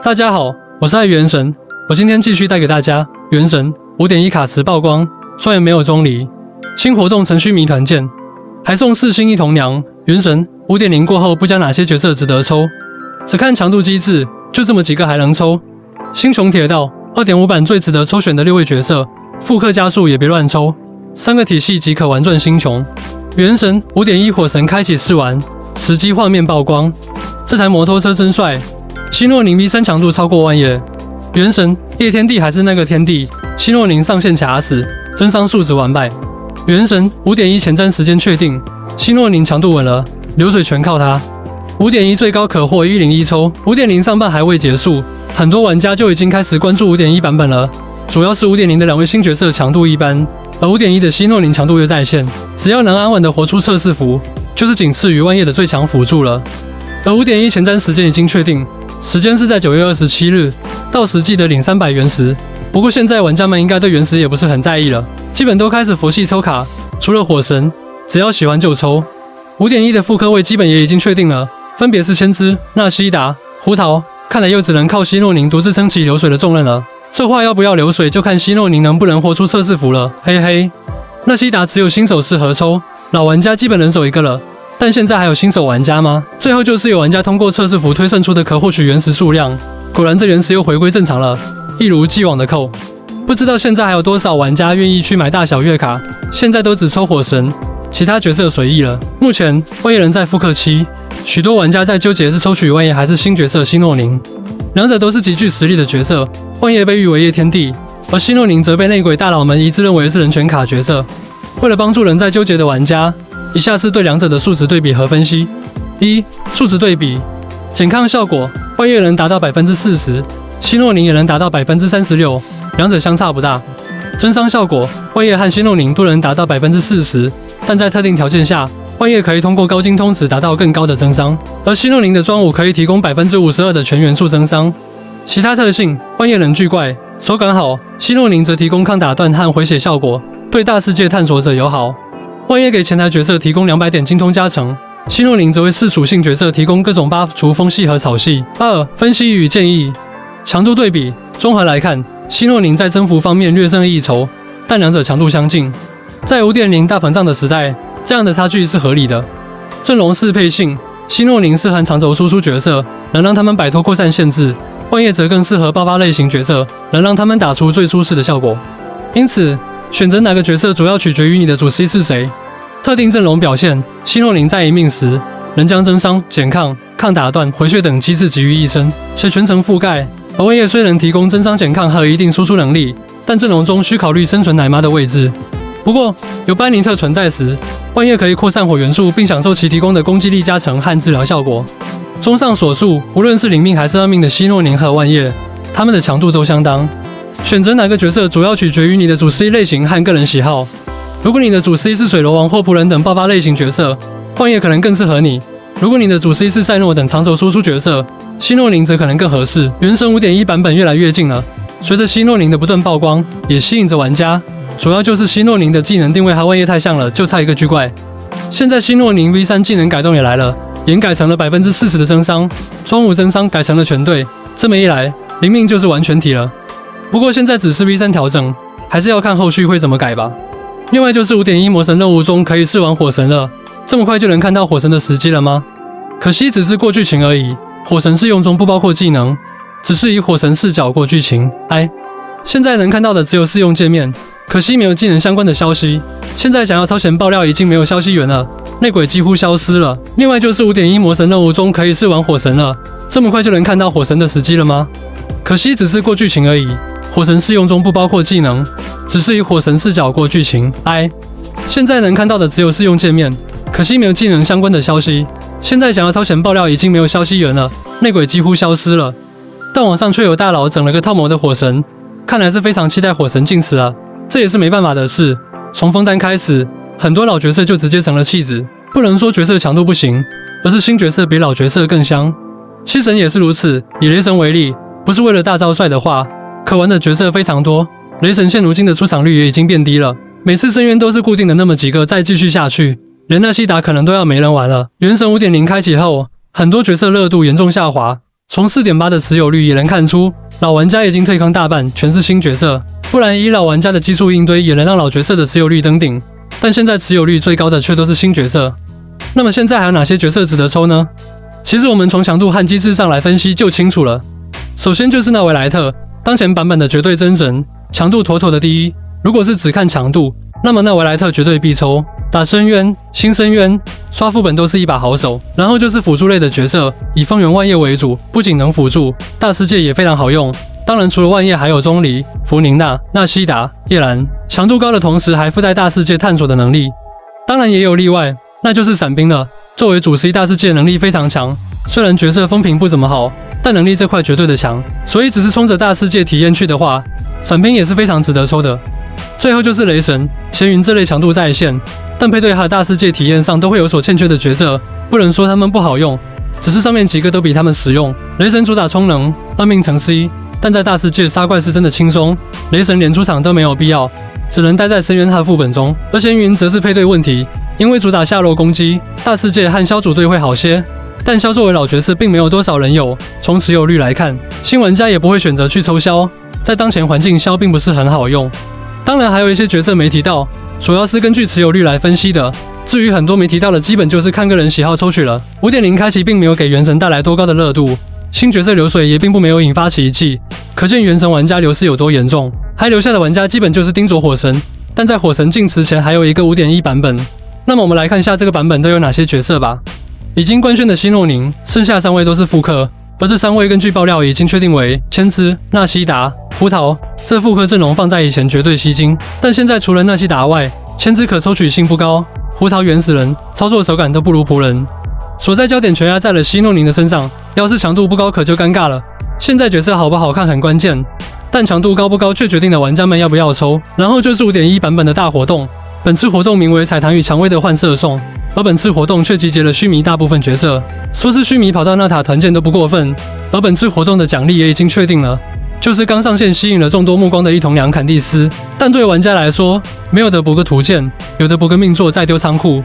大家好，我是爱元神，我今天继续带给大家元神五点一卡池曝光，虽然没有钟离新活动程序谜团见，还送四星一童娘。元神五点零过后，不加哪些角色值得抽？只看强度机制，就这么几个还能抽。星穹铁道二点五版最值得抽选的六位角色，复刻加速也别乱抽，三个体系即可玩转星穹。元神五点一火神开启试玩，实机画面曝光，这台摩托车真帅。希诺宁 V 三强度超过万叶，原神叶天地还是那个天地，希诺宁上线卡死，真伤数值完败。原神五点一前瞻时间确定，希诺宁强度稳了，流水全靠他。五点一最高可获一零一抽，五点零上半还未结束，很多玩家就已经开始关注五点一版本了，主要是五点零的两位新角色强度一般，而五点一的希诺宁强度又在线，只要能安稳的活出测试服，就是仅次于万叶的最强辅助了。而五点一前瞻时间已经确定。时间是在九月二十七日，到时记得领三百原石。不过现在玩家们应该对原石也不是很在意了，基本都开始佛系抽卡，除了火神，只要喜欢就抽。五点一的复刻位基本也已经确定了，分别是千姿、纳西达、胡桃。看来又只能靠希诺宁独自撑起流水的重任了。这话要不要流水，就看希诺宁能不能活出测试服了。嘿嘿，纳西达只有新手适合抽，老玩家基本人手一个了。但现在还有新手玩家吗？最后就是有玩家通过测试服推算出的可获取原石数量，果然这原石又回归正常了，一如既往的扣。不知道现在还有多少玩家愿意去买大小月卡？现在都只抽火神，其他角色随意了。目前幻夜人在复刻期，许多玩家在纠结是抽取万叶还是新角色希诺宁，两者都是极具实力的角色。幻夜被誉为夜天地，而希诺宁则被内鬼大佬们一致认为是人权卡角色。为了帮助仍在纠结的玩家。以下是对两者的数值对比和分析：一、数值对比，减抗效果，幻月能达到百分之四十，希诺宁也能达到百分之三十六，两者相差不大。增伤效果，幻月和希诺宁都能达到百分之四十，但在特定条件下，幻月可以通过高精通值达到更高的增伤，而希诺宁的装武可以提供百分之五十二的全元素增伤。其他特性，幻月能巨怪，手感好，希诺宁则提供抗打断和回血效果，对大世界探索者友好。万叶给前台角色提供两百点精通加成，希诺宁则为四属性角色提供各种 buff，除风系和草系。二、分析与建议，强度对比，综合来看，希诺宁在征服方面略胜一筹，但两者强度相近。在五点零大膨胀的时代，这样的差距是合理的。阵容适配性，希诺宁适合长轴输出角色，能让他们摆脱扩散限制；万叶则更适合爆发类型角色，能让他们打出最舒适的效果。因此，选择哪个角色主要取决于你的主 C 是谁。特定阵容表现，希诺宁在一命时能将增伤、减抗、抗打断、回血等机制集于一身，且全程覆盖。而万叶虽能提供增伤、减抗和一定输出能力，但阵容中需考虑生存奶妈的位置。不过有班尼特存在时，万叶可以扩散火元素，并享受其提供的攻击力加成和治疗效果。综上所述，无论是零命还是二命的希诺宁和万叶，他们的强度都相当。选择哪个角色主要取决于你的主 C 类型和个人喜好。如果你的主 C 是水龙王或仆人等爆发类型角色，幻夜可能更适合你；如果你的主 C 是赛诺等长轴输出角色，希诺宁则可能更合适。原神五点一版本越来越近了，随着希诺宁的不断曝光，也吸引着玩家。主要就是希诺宁的技能定位和万叶太像了，就差一个巨怪。现在希诺宁 V 三技能改动也来了，也改成了百分之四十的增伤，双武增伤改成了全队。这么一来，灵命就是完全体了。不过现在只是 V 三调整，还是要看后续会怎么改吧。另外就是五点一魔神任务中可以试玩火神了，这么快就能看到火神的时机了吗？可惜只是过剧情而已，火神试用中不包括技能，只是以火神视角过剧情。哎，现在能看到的只有试用界面，可惜没有技能相关的消息。现在想要超前爆料已经没有消息源了，内鬼几乎消失了。另外就是五点一魔神任务中可以试玩火神了，这么快就能看到火神的时机了吗？可惜只是过剧情而已。火神试用中不包括技能，只是以火神视角过剧情。I 现在能看到的只有试用界面，可惜没有技能相关的消息。现在想要超前爆料已经没有消息源了，内鬼几乎消失了。但网上却有大佬整了个套模的火神，看来是非常期待火神进食啊。这也是没办法的事。从封单开始，很多老角色就直接成了弃子。不能说角色强度不行，而是新角色比老角色更香。七神也是如此。以雷神为例，不是为了大招帅的话。可玩的角色非常多，雷神现如今的出场率也已经变低了。每次深渊都是固定的那么几个，再继续下去，连纳西达可能都要没人玩了。原神五点零开启后，很多角色热度严重下滑，从四点八的持有率也能看出，老玩家已经退坑大半，全是新角色。不然以老玩家的基数应堆，也能让老角色的持有率登顶。但现在持有率最高的却都是新角色。那么现在还有哪些角色值得抽呢？其实我们从强度和机制上来分析就清楚了。首先就是那维莱特，当前版本的绝对真神，强度妥妥的第一。如果是只看强度，那么那维莱特绝对必抽。打深渊、新深渊、刷副本都是一把好手。然后就是辅助类的角色，以方圆万叶为主，不仅能辅助，大世界也非常好用。当然，除了万叶，还有钟离、弗宁娜、纳西达、叶兰，强度高的同时还附带大世界探索的能力。当然也有例外，那就是伞兵了。作为主 C，大世界能力非常强，虽然角色风评不怎么好，但能力这块绝对的强。所以只是冲着大世界体验去的话，伞兵也是非常值得抽的。最后就是雷神、闲云这类强度在线，但配对和大世界体验上都会有所欠缺的角色，不能说他们不好用，只是上面几个都比他们实用。雷神主打充能，半命成 C。但在大世界杀怪是真的轻松，雷神连出场都没有必要，只能待在深渊和副本中。而闲云则是配对问题，因为主打下落攻击，大世界和枭组队会好些。但枭作为老角色，并没有多少人有。从持有率来看，新玩家也不会选择去抽肖，在当前环境，枭并不是很好用。当然，还有一些角色没提到，主要是根据持有率来分析的。至于很多没提到的，基本就是看个人喜好抽取了。五点零开启并没有给原神带来多高的热度。新角色流水也并不没有引发奇迹，可见原神玩家流失有多严重。还留下的玩家基本就是盯着火神，但在火神进池前还有一个五点一版本。那么我们来看一下这个版本都有哪些角色吧。已经官宣的希诺宁，剩下三位都是复刻，而这三位根据爆料已经确定为千兹、纳西达、胡桃。这复刻阵容放在以前绝对吸睛，但现在除了纳西达外，千兹可抽取性不高，胡桃原始人，操作手感都不如仆人。所在焦点全压在了希诺宁的身上，要是强度不高可就尴尬了。现在角色好不好看很关键，但强度高不高却决定了玩家们要不要抽。然后就是五点一版本的大活动，本次活动名为彩弹与蔷薇的幻色送，而本次活动却集结了须弥大部分角色，说是须弥跑到纳塔团建都不过分。而本次活动的奖励也已经确定了，就是刚上线吸引了众多目光的一同两坎蒂斯。但对玩家来说，没有的补个图鉴，有的补个命座再丢仓库。